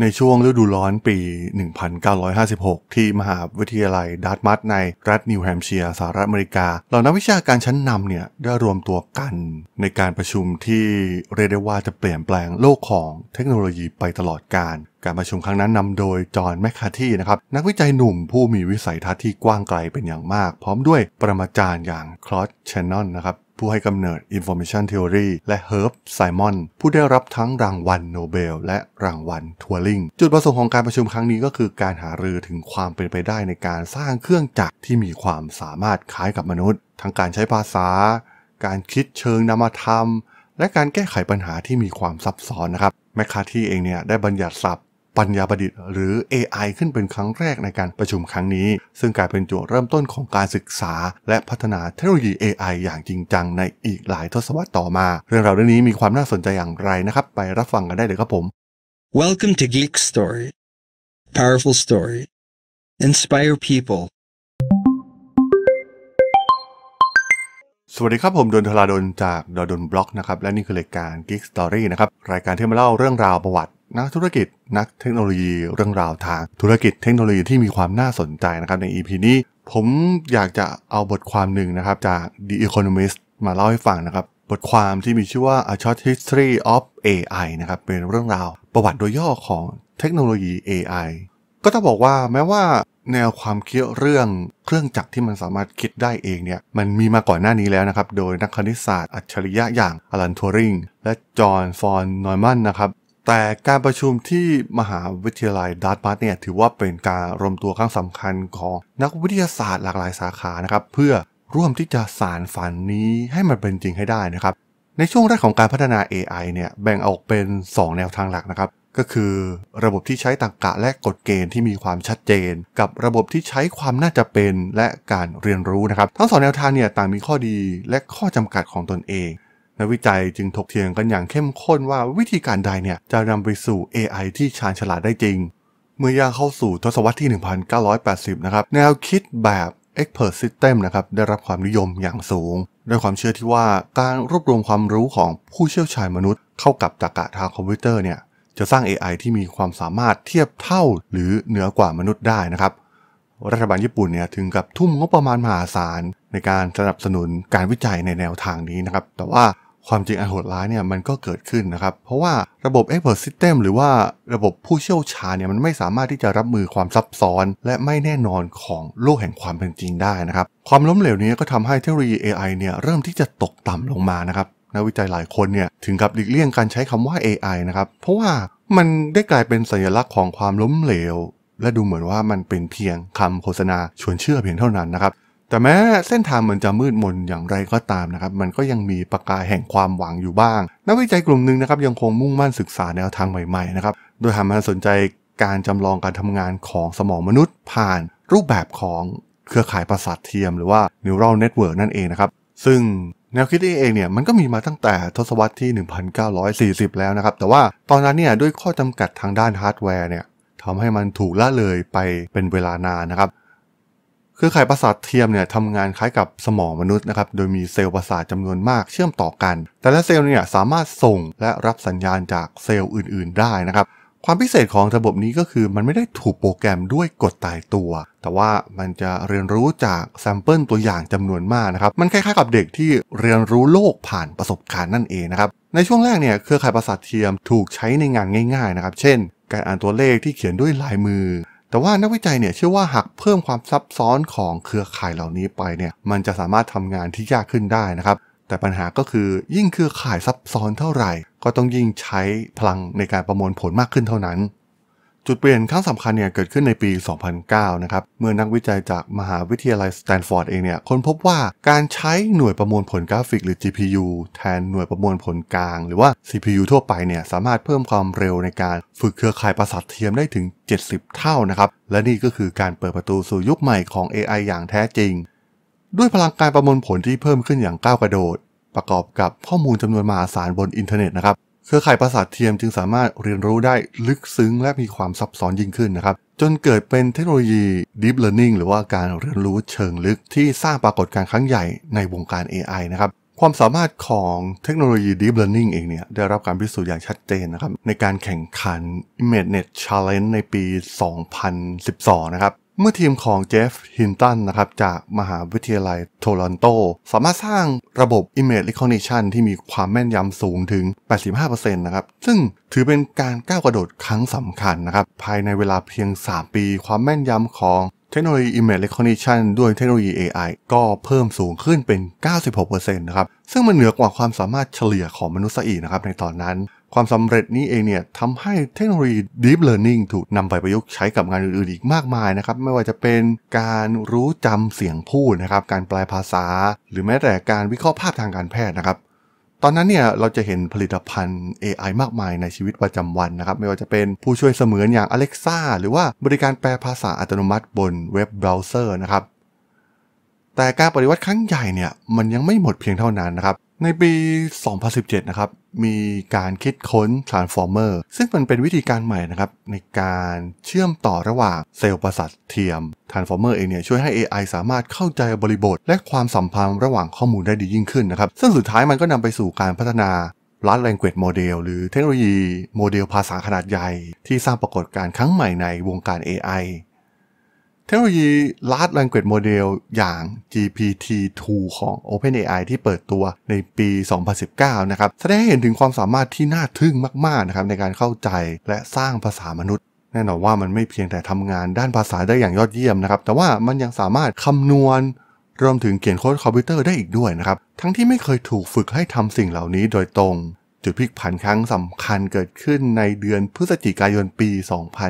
ในช่วงฤดูร้อนปี 1956 ที่มหาวิทยาลัยดาร์ตมัธในรัฐนิวแฮมเชียร์สหรัฐอเมริกา เหล่านักวิชาการชั้นนำเนี่ยได้รวมตัวกัน ในการประชุมที่เรียกได้ว่าจะเปลี่ยนแปลงโลกของเทคโนโลยีไปตลอดกาลการประชุมครั้งนั้นนำโดยจอห์นแมคคาร์ธีนะครับนักวิจัยหนุ่มผู้มีวิสัยทัศน์ที่กว้างไกลเป็นอย่างมาก พร้อมด้วยปรมาจารย์อย่างคล็อดแชนนอนนะครับ ผู้ให้กำเนิด Information Theory และ Herb Simon ผู้ได้รับทั้งรางวัลโนเบล และรางวัลทัวริงจุดประสงค์ของการประชุมครั้งนี้ก็คือการหารือถึงความเป็นไปได้ในการสร้างเครื่องจักรที่มีความสามารถคล้ายกับมนุษย์ ทั้งการใช้ภาษา การคิดเชิงนามธรรม และการแก้ไขปัญหาที่มีความซับซ้อนนะครับแมคคาที่เองเนี่ยได้บัญญัติศัพท์ ปัญญาประดิษฐ์หรือ AI ขึ้นเป็นครั้งแรกในการประชุมครั้งนี้ ซึ่งกลายเป็นจุดเริ่มต้นของการศึกษา และพัฒนาเทคโนโลยี AI อย่างจริงจังในอีกหลายทศวรรษต่อมา เรื่องราวเรื่องนี้มีความน่าสนใจอย่างไรนะครับ ไปรับฟังกันได้เลยครับผม Welcome to Geek Story. Powerful story. Inspire people. สวัสดีครับ ผมดนทลาดนจากดดนบล็อกนะครับและนี่คือรายการ Geek Story นะครับรายการที่มาเล่าเรื่องราวประวัตินักธุรกิจนักเทคโนโลยี เรื่องราวทางธุรกิจเทคโนโลยีที่มีความน่าสนใจนะครับใน EP นี้ ผมอยากจะเอาบทความหนึ่งนะครับจาก The Economist มาเล่าให้ฟังนะครับ บทความที่มีชื่อว่า A Short History of AI นะครับเป็นเรื่องราวประวัติโดยย่อของเทคโนโลยี AI ก็ต้องบอกว่าแม้ว่าแนวความคิดเรื่องเครื่องจักรที่มันสามารถคิดได้เองเนี่ยมันมีมาก่อนหน้านี้แล้วนะครับ โดยนักคณิตศาสตร์อัจฉริยะอย่างอลันทัวริงและจอห์นฟอนนอยมันนะครับ แต่การประชุมที่มหาวิทยาลัยดาร์ตมาร์ตเนี่ยถือว่าเป็นการรวมตัวครั้งสำคัญของนักวิทยาศาสตร์หลากหลายสาขานะครับเพื่อร่วมที่จะสารฝันนี้ให้มันเป็นจริงให้ได้นะครับ ในช่วงแรกของการพัฒนา AI เนี่ยแบ่งออกเป็น 2 แนวทางหลักนะครับ ก็คือระบบที่ใช้ตรรกะและกฎเกณฑ์ที่มีความชัดเจน กับระบบที่ใช้ความน่าจะเป็นและการเรียนรู้นะครับ ทั้งสองแนวทางเนี่ยต่างมีข้อดีและข้อจำกัดของตนเอง นักวิจัยจึงถกเถียงกันอย่างเข้มข้นว่าวิธีการใดเนี่ยจะนำไปสู่ AI ที่ชาญฉลาดได้จริง เมื่อย่างเข้าสู่ทศวรรษที่ 1980 นะครับ แนวคิดแบบ Expert System นะครับได้รับความนิยมอย่างสูง ด้วยความเชื่อที่ว่าการรวบรวมความรู้ของผู้เชี่ยวชาญมนุษย์ เข้ากับตรรกะทางคอมพิวเตอร์เนี่ยจะสร้าง AI ที่มีความสามารถเทียบเท่าหรือเหนือกว่ามนุษย์ได้นะครับรัฐบาลญี่ปุ่นเนี่ยถึงกับทุ่มงบประมาณมหาศาลในการสนับสนุนการวิจัยในแนวทางนี้นะครับ แต่ว่า ความจริงอันโหดร้ายเนี่ยมันก็เกิดขึ้นนะครับ เพราะว่าระบบ Expert System หรือว่าระบบผู้เชี่ยวชาญเนี่ยมันไม่สามารถที่จะรับมือความซับซ้อน และไม่แน่นอนของโลกแห่งความเป็นจริงได้นะครับ ความล้มเหลวนี้ก็ทำให้เทคโนโลยี AI เนี่ยเริ่มที่จะตกต่ำลงมานะครับนักวิจัยหลายคนเนี่ยถึงกับหลีกเลี่ยงการใช้คำว่า AI นะครับ เพราะว่ามันได้กลายเป็นสัญลักษณ์ของความล้มเหลว และดูเหมือนว่ามันเป็นเพียงคำโฆษณาชวนเชื่อเพียงเท่านั้นนะครับ แต่แม้เส้นทางมันจะมืดมนอย่างไรก็ตามนะครับ มันก็ยังมีประกายแห่งความหวังอยู่บ้าง นักวิจัยกลุ่มหนึ่งนะครับยังคงมุ่งมั่นศึกษาแนวทางใหม่ๆนะครับ โดยหันมาสนใจการจำลองการทำงานของสมองมนุษย์ ผ่านรูปแบบของเครือข่ายประสาทเทียม หรือว่า neural network นั่นเองนะครับ ซึ่งแนวคิดนี้เองเนี่ยมันก็มีมาตั้งแต่ทศวรรษที่ 1940 แล้วนะครับ แต่ว่าตอนนั้นเนี่ยด้วยข้อจำกัดทางด้านฮาร์ดแวร์เนี่ยทำให้มันถูกละเลยไปเป็นเวลานานนะครับ เครือข่ายประสาทเทียมเนี่ยทำงานคล้ายกับสมองมนุษย์นะครับ โดยมีเซลล์ประสาทจำนวนมากเชื่อมต่อกัน แต่ละเซลล์เนี่ยสามารถส่งและรับสัญญาณจากเซลล์อื่น ๆ ได้นะครับ ความพิเศษของระบบนี้ก็คือมันไม่ได้ถูกโปรแกรมด้วยกฎตายตัว แต่ว่ามันจะเรียนรู้จาก sample ตัวอย่างจำนวนมากนะครับ มันคล้ายๆกับเด็กที่เรียนรู้โลกผ่านประสบการณ์นั่นเองนะครับ ในช่วงแรกเนี่ยเครือข่ายประสาทเทียมถูกใช้ในงานง่าย ๆ นะครับ เช่น การอ่านตัวเลขที่เขียนด้วยลายมือ แต่ว่านักวิจัยเนี่ยเชื่อว่าหากเพิ่มความซับซ้อนของเครือข่ายเหล่านี้ไปเนี่ยมันจะสามารถทำงานที่ยากขึ้นได้นะครับ แต่ปัญหาก็คือยิ่งเครือข่ายซับซ้อนเท่าไหร่ ก็ต้องยิ่งใช้พลังในการประมวลผลมากขึ้นเท่านั้น จุดเปลี่ยนครั้งสำคัญเนี่ยเกิดขึ้นในปี 2009 นะครับ เมื่อนักวิจัยจากมหาวิทยาลัยสแตนฟอร์ดเองเนี่ยค้นพบว่าการใช้หน่วยประมวลผลกราฟิกหรือ GPU แทนหน่วยประมวลผลกลาง หรือว่า CPU ทั่วไปเนี่ยสามารถเพิ่มความเร็วในการฝึกเครือข่ายประสาทเทียมได้ถึง 70 เท่านะครับ และนี่ก็คือการเปิดประตูสู่ยุคใหม่ของ AI อย่างแท้จริง ด้วยพลังการประมวลผลที่เพิ่มขึ้นอย่างก้าวกระโดด ประกอบกับข้อมูลจำนวนมหาศาลบนอินเทอร์เน็ตนะครับ เครือข่ายประสาทเทียมจึงสามารถเรียนรู้ได้ลึกซึ้งและมีความซับซ้อนยิ่งขึ้นนะครับ จนเกิดเป็นเทคโนโลยี Deep Learning หรือว่าการเรียนรู้เชิงลึกที่สร้างปรากฏการณ์ครั้งใหญ่ในวงการ AI นะครับความสามารถของเทคโนโลยี Deep Learning เองเนี่ยได้รับการพิสูจน์อย่างชัดเจนนะครับในการแข่งขัน ImageNet Challenge ในปี 2012 นะครับ เมื่อทีมของเจฟฟ์ฮินตันนะครับจากมหาวิทยาลัยโทรอนโต สามารถสร้างระบบ Image Recognition ที่มีความแม่นยำสูงถึง 85%นะครับซึ่งถือเป็นการก้าวกระโดดครั้งสำคัญนะครับภายในเวลาเพียง 3 ปี ความแม่นยำของเทคโนโลยี Image Recognition ด้วยเทคโนโลยี AI ก็เพิ่มสูงขึ้นเป็น 96%นะครับซึ่งมันเหนือกว่าความสามารถเฉลี่ยของมนุษย์อีกนะครับในตอนนั้น ความสำเร็จนี้เองเนี่ยทำให้เทคโนโลยี Deep Learning ถูกนำไปประยุกต์ใช้กับงานอื่นๆอีกมากมายนะครับ ไม่ว่าจะเป็นการรู้จำเสียงพูดนะครับ การแปลภาษา หรือแม้แต่การวิเคราะห์ภาพทางการแพทย์นะครับ ตอนนั้นเนี่ยเราจะเห็นผลิตภัณฑ์ AI มากมายในชีวิตประจำวันนะครับ ไม่ว่าจะเป็นผู้ช่วยเสมือนอย่าง Alexa หรือว่าบริการแปลภาษาอัตโนมัติบนเว็บเบราว์เซอร์นะครับแต่การปฏิวัติครั้งใหญ่เนี่ยมันยังไม่หมดเพียงเท่านั้นนะครับ ในปี 2017 นะครับ มีการคิดค้น Transformer ซึ่งมันเป็นวิธีการใหม่นะครับ ในการเชื่อมต่อระหว่างเซลล์ประสาทเทียม Transformer เองเนี่ยช่วยให้ AI สามารถเข้าใจบริบท และความสัมพันธ์ระหว่างข้อมูลได้ดียิ่งขึ้นนะครับ ซึ่งสุดท้ายมันก็นำไปสู่การพัฒนา Large Language Model หรือเทคโนโลยีโมเดลภาษาขนาดใหญ่ ที่สร้างปรากฏการณ์ครั้งใหม่ในวงการ AI เทคโนโลยี Large Language Model อย่าง GPT-2 ของ OpenAI ที่เปิดตัวในปี 2019 นะครับ แสดงให้เห็นถึงความสามารถที่น่าทึ่งมาก ๆ นะครับ ในการเข้าใจและสร้างภาษามนุษย์แน่นอนว่ามันไม่เพียงแต่ทำงานด้านภาษาได้อย่างยอดเยี่ยมนะครับ แต่ว่ามันยังสามารถคำนวณรวมถึงเขียนโค้ดคอมพิวเตอร์ได้อีกด้วยนะครับ ทั้งที่ไม่เคยถูกฝึกให้ทำสิ่งเหล่านี้โดยตรง จุดพลิกผันครั้งสำคัญเกิดขึ้นในเดือนพฤศจิกายนปี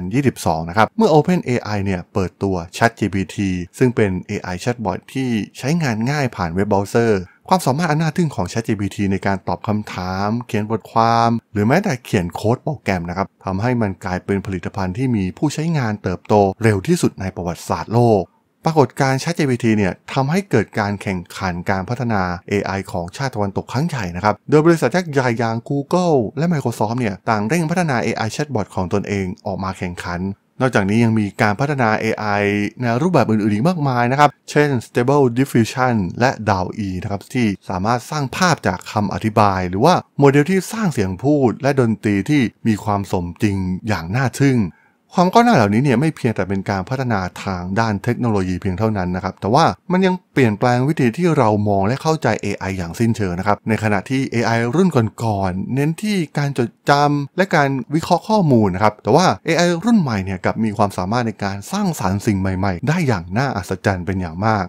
2022 นะครับ เมื่อ OpenAI เนี่ยเปิดตัว ChatGPT ซึ่งเป็น AI chatbot ที่ใช้งานง่ายผ่านเว็บเบราว์เซอร์ความสามารถอันน่าทึ่งของ ChatGPT ในการตอบคำถาม เขียนบทความ หรือแม้แต่เขียนโค้ดโปรแกรมนะครับทำให้มันกลายเป็นผลิตภัณฑ์ที่มีผู้ใช้งานเติบโตเร็วที่สุดในประวัติศาสตร์โลก ปรากฏการ ChatGPT เนี่ยทำให้เกิดการแข่งขันการพัฒนา AI ของชาติตะวันตกครั้งใหญ่นะครับ โดยบริษัทยักษ์ใหญ่อย่าง Google และ Microsoft เนี่ยต่างเร่งพัฒนา AI chatbot ของตนเองออกมาแข่งขัน นอกจากนี้ยังมีการพัฒนา AI ในรูปแบบอื่นๆอีกมากมายนะครับ เช่น Stable Diffusion และ DALL-E นะครับที่สามารถสร้างภาพจากคำอธิบาย หรือว่าโมเดลที่สร้างเสียงพูด และดนตรีที่มีความสมจริงอย่างน่าทึ่ง ความก้าวหน้าเหล่านี้เนี่ยไม่เพียงแต่เป็นการพัฒนาทางด้านเทคโนโลยีเพียงเท่านั้นนะครับแต่ว่ามันยังเปลี่ยนแปลงวิธีที่เรามองและเข้าใจ AI อย่างสิ้นเชิงนะครับในขณะที่ AI รุ่นก่อนๆเน้นที่การจดจำและการวิเคราะห์ข้อมูลนะครับแต่ว่า AI รุ่นใหม่เนี่ยกับมีความสามารถในการสร้างสารรค์สิ่งใหม่ๆ ได้อย่างน่าอัศจรรย์เป็นอย่างมาก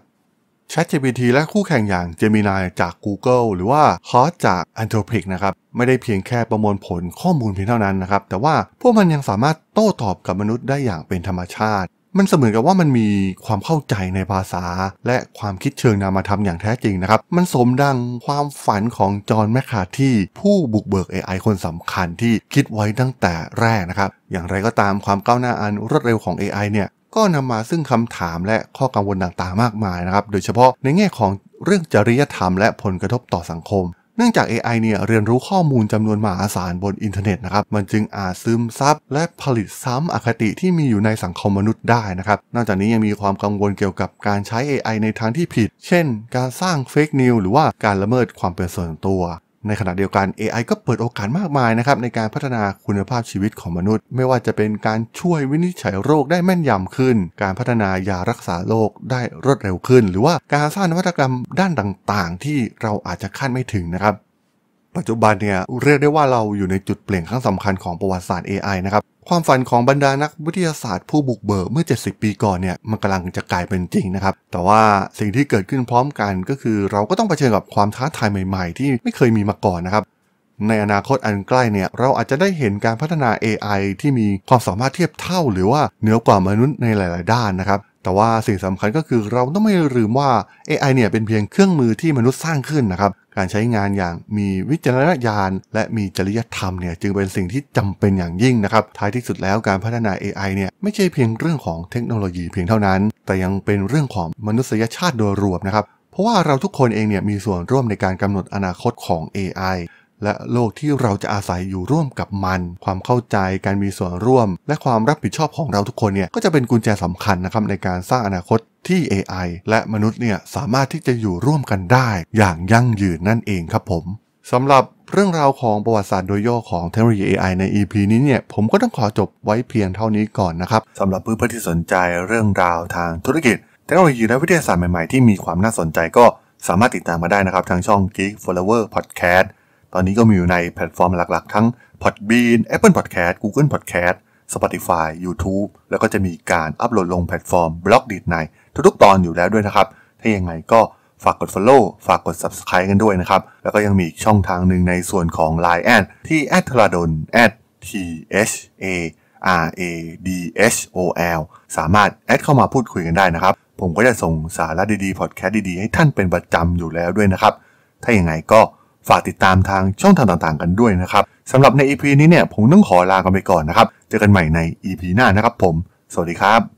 ChatGPT และคู่แข่งอย่าง Gemini จาก Google หรือว่า Claude จาก Anthropic นะครับ ไม่ได้เพียงแค่ประมวลผลข้อมูลเพียงเท่านั้นนะครับ แต่ว่าพวกมันยังสามารถโต้ตอบกับมนุษย์ได้อย่างเป็นธรรมชาติ มันเสมือนกับว่ามันมีความเข้าใจในภาษา และความคิดเชิงนามธรรมอย่างแท้จริงนะครับ มันสมดังความฝันของจอห์นแมคคาที่ผู้บุกเบิก AI คนสำคัญที่คิดไว้ตั้งแต่แรกนะครับ อย่างไรก็ตามความก้าวหน้าอันรวดเร็วของ AI เนี่ยก็นำมาซึ่งคำถามและข้อกังวลต่างๆ มากมายนะครับ โดยเฉพาะในแง่ของเรื่องจริยธรรมและผลกระทบต่อสังคม เนื่องจาก AI เนี่ยเรียนรู้ข้อมูลจำนวนมหาศาลบนอินเทอร์เน็ตนะครับ มันจึงอาจซึมซับและผลิตซ้ำอคติที่มีอยู่ในสังคมมนุษย์ได้นะครับ นอกจากนี้ยังมีความกังวลเกี่ยวกับการใช้ AI ในทางที่ผิด เช่น การสร้างเฟกนิวหรือว่าการละเมิดความเป็นส่วนตัว ในขณะเดียวกัน AI ก็เปิดโอกาสมากมายนะครับในการพัฒนาคุณภาพชีวิตของมนุษย์ ไม่ว่าจะเป็นการช่วยวินิจฉัยโรคได้แม่นยำขึ้น การพัฒนายารักษาโรคได้รวดเร็วขึ้น หรือว่าการสร้างนวัตกรรมด้านต่างๆ ที่เราอาจจะคาดไม่ถึงนะครับ ปัจจุบันเนี่ยเรียกได้ว่าเราอยู่ในจุดเปลี่ยนครั้งสำคัญของประวัติศาสตร์ AI นะครับ ความฝันของบรรดานักวิทยาศาสตร์ผู้บุกเบิกเมื่อ 70 ปีก่อนเนี่ยมันกำลังจะกลายเป็นจริงนะครับ แต่ว่าสิ่งที่เกิดขึ้นพร้อมกันก็คือ เราก็ต้องเผชิญกับความท้าทายใหม่ๆ ที่ไม่เคยมีมาก่อนนะครับ ในอนาคตอันใกล้เนี่ยเราอาจจะได้เห็นการพัฒนา AI ที่มีความสามารถเทียบเท่า หรือว่าเหนือกว่ามนุษย์ในหลาย ๆ ด้านนะครับแต่ว่าสิ่งสำคัญก็คือเราต้องไม่ลืมว่า AI เนี่ยเป็นเพียงเครื่องมือที่มนุษย์สร้างขึ้นนะครับ การใช้งานอย่างมีวิจารณญาณ และมีจริยธรรมเนี่ยจึงเป็นสิ่งที่จำเป็นอย่างยิ่งนะครับ ท้ายที่สุดแล้วการพัฒนา AI เนี่ยไม่ใช่เพียงเรื่องของเทคโนโลยีเพียงเท่านั้น แต่ยังเป็นเรื่องของมนุษยชาติโดยรวมนะครับ เพราะว่าเราทุกคนเองเนี่ยมีส่วนร่วมในการกำหนดอนาคตของ AI และโลกที่เราจะอาศัยอยู่ร่วมกับมัน ความเข้าใจการมีส่วนร่วม และความรับผิดชอบของเราทุกคนเนี่ยก็จะเป็นกุญแจสำคัญนะครับในการสร้างอนาคตที่ AI และมนุษย์เนี่ยสามารถที่จะอยู่ร่วมกันได้อย่างยั่งยืนนั่นเองครับผมสำหรับเรื่องราวของประวัติศาสตร์โดยย่อของเทคโนโลยี AI ใน EP นี้เนี่ยผมก็ต้องขอจบไว้เพียงเท่านี้ก่อนนะครับสำหรับเพื่อนๆที่สนใจเรื่องราวทางธุรกิจ เทคโนโลยีและวิทยาศาสตร์ใหม่ๆที่มีความน่าสนใจก็สามารถติดตามมาได้นะครับทางช่อง Geek Forever Podcast ตอนนี้ก็มีอยู่ในแพลตฟอร์มหลักๆ ทั้ง Podbean Apple Podcast Google Podcast Spotify YouTube แล้วก็จะมีการอัปโหลดลงแพลตฟอร์ม Blockdit ในทุกๆ ตอนอยู่แล้วด้วยนะครับ ถ้ายังไงก็ฝากกด Follow ฝากกด Subscribe กันด้วยนะครับ แล้วก็ยังมีช่องทางหนึ่งในส่วนของ Line add ที่ a t h a d o n t h a R A D H O L สามารถแอดเข้ามาพูดคุยกันได้นะครับ ผมก็จะส่งสาระดีๆ พอดแคสต์ดีๆ ให้ท่านเป็นประจำอยู่แล้วด้วยนะครับ ถ้าอย่างไงก็ ฝากติดตามทางช่องทางต่างๆ กันด้วยนะครับสำหรับใน EP นี้เนี่ยผมต้องขอลากันไปก่อนนะครับ เจอกันใหม่ใน EP หน้านะครับผม สวัสดีครับ